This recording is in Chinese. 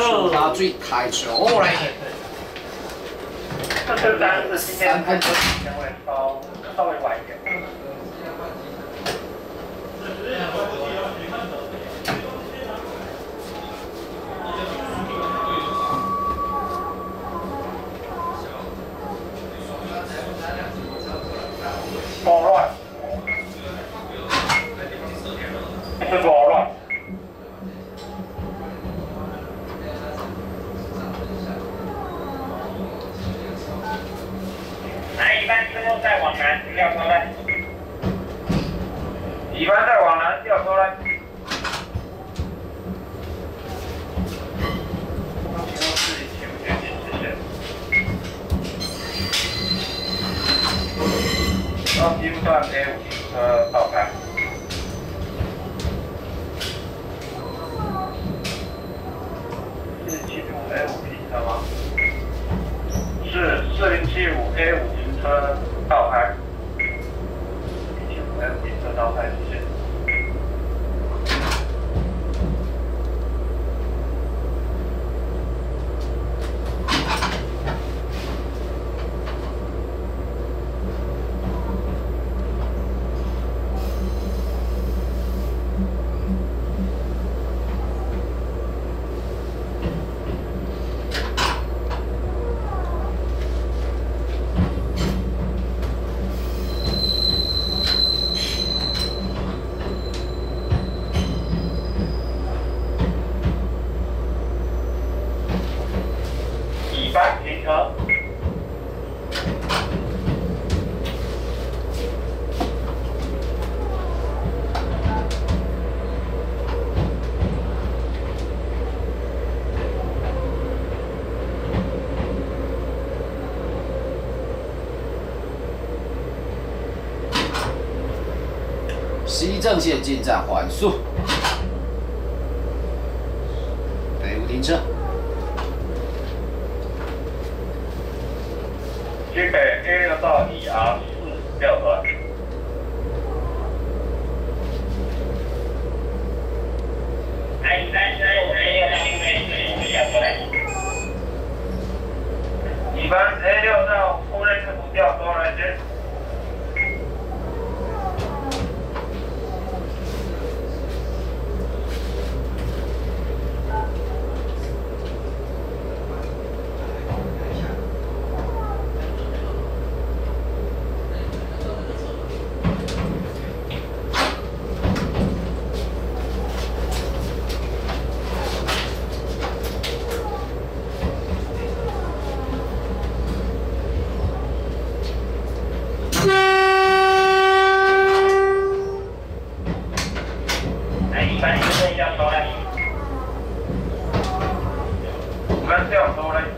出发最太久嘞。这是单是今天开车时间会稍稍微晚一点。暴乱，是暴乱。来，一般之后再往南调出来。一般再往南调出来。到金段 A 五停车倒开。是七五 A 五停车吗？是四零七五 A 五停车倒开。七五 A 五停车倒开，谢谢。一般停车。西正线进站缓速。北五停车。新北 A 六到 ER 四调转。I 三三五 A 六到新北市调过来。一般 A 六到后任部调过来先。しては将来